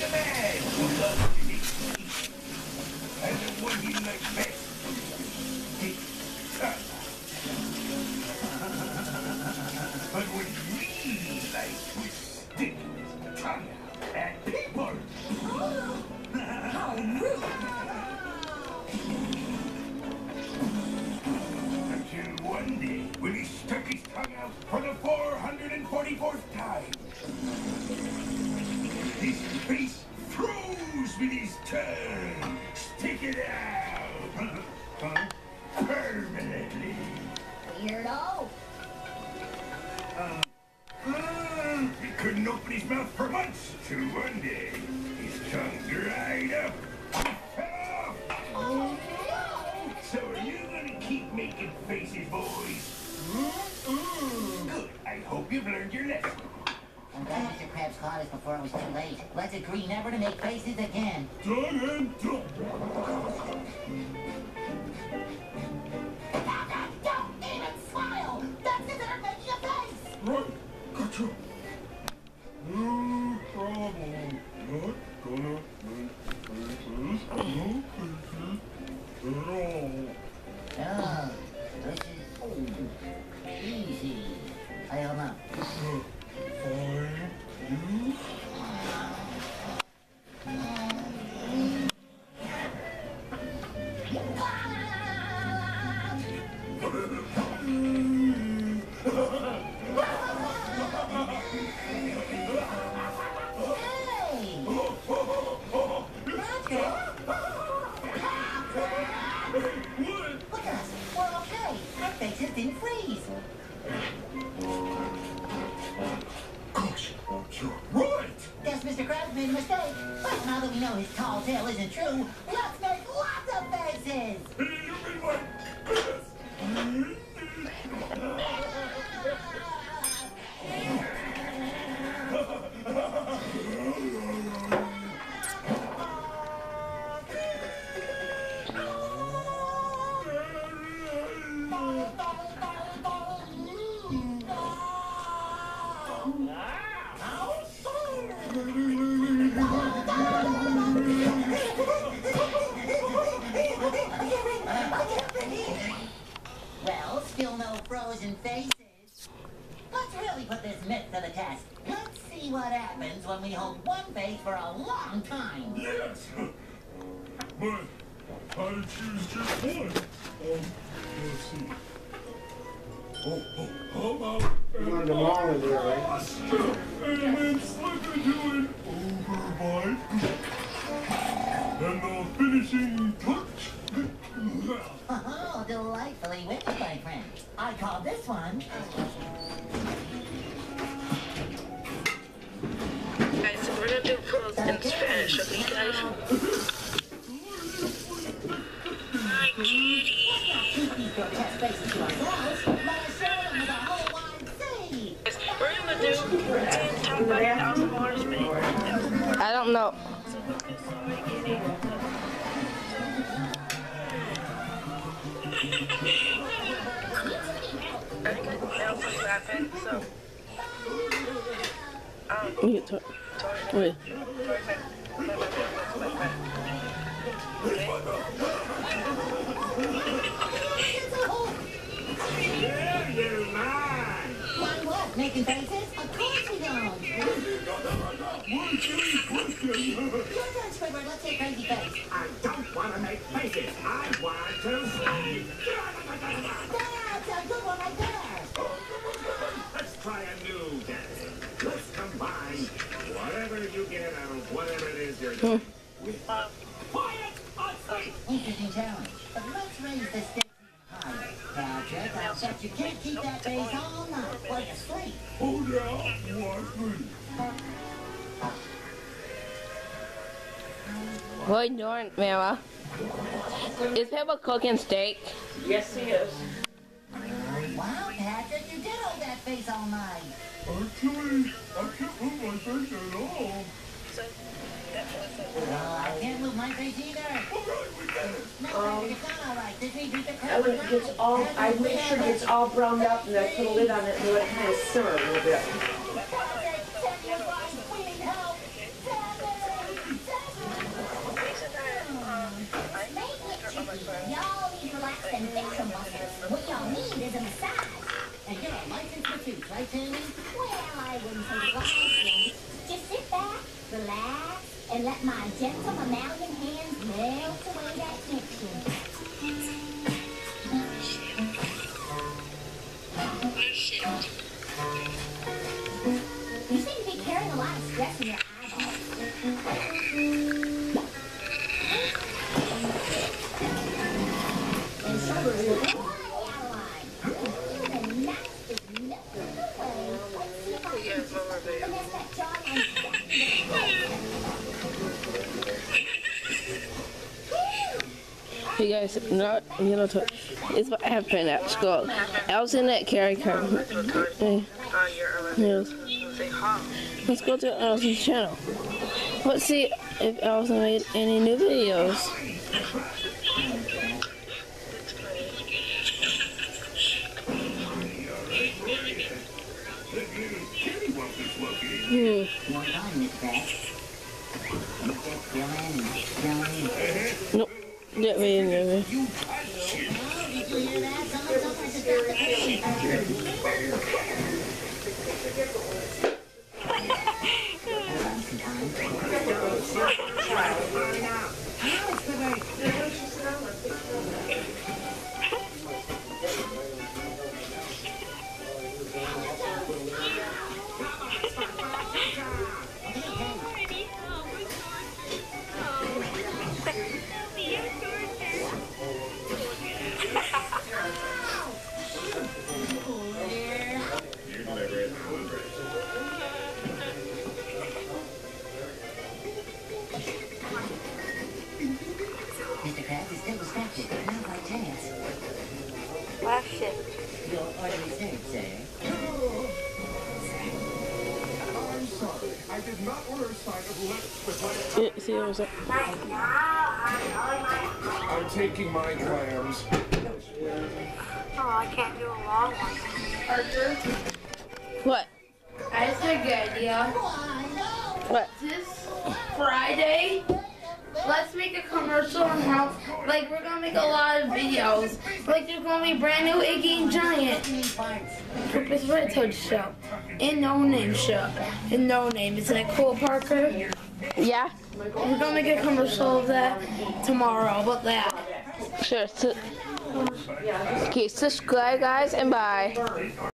the His face froze with his tongue. Stick it out. huh? Permanently. Weirdo! Mm, he couldn't open his mouth for months. Till one day, his tongue dried up. Oh no! So are you gonna keep making faces, boys? Good. I hope you've learned your lesson. I'm glad Mr. Krabs caught us before it was too late. Let's agree never to make faces again. Done and done. But now that we know his tall tale isn't true, let's make lots of faces! See what happens when we hold one face for a long time. Yes. But how to choose just one? Um, let's see. Oh, oh, how about You wanted them all in there, right? and then slip into an overbite? And the finishing touch? Oh, delightfully witty, my friend. I call this one with the whole wide city. We're gonna do 10 top 5,000 waters minute. I don't know. I think I can help with that thing, so. Um, You talk. What? Making faces? Of course we don't. One silly question. Your turn, Squidward. Let's a face. I don't want to make faces. I want to a good one. Let's try a new dance. Let's combine whatever you get out of whatever it is you're doing with quiet on sight. Interesting challenge. But let's raise the stakes even higher. Patrick, I'll bet you can't keep that face all night like a sleep. Hold out, watch me. What are you doing, Mama? Is Peppa cooking steak? yes, he is. Wow, Patrick, you did hold that face all night. Actually, I can't move my face at all. So, I can't move my face either. All right, we got it. No, um, it's not all right. Disney beat the crap. It gets all, I make sure it gets all browned up and I put a lid on it and let it kind of simmer a little bit. What y'all need is a massage. And you're a right, Tammy? Well, I wouldn't say that and let my gentle mammalian hands melt away that tension. You seem to be carrying a lot of stress in your eyeballs. And shoulders will go Adeline. You're the nicest nook in the way. Let's see if I can just finesse that You guys, not you know, to, it's what happened at school. I was in that character. Hey, Uh, you're yes. Let's go to Allison's channel. Let's see if Allison made any new videos. Hmm. Nope. Didn't make any I did not order a side of lettuce with my... Yeah, see what was that? I'm taking my clams. Oh, I can't do a long one. Arthur, What? I just had a good idea. What? This Friday, let's make a commercial on how, like, we're gonna make a lot of videos. Like, there's gonna be brand new Iggy and Giant. Purpose Red Hood show. And No Name show. And No Name. It's like Cole Parker. Yeah? We're gonna make a commercial of that tomorrow about that. Sure. Okay, subscribe, guys, and bye.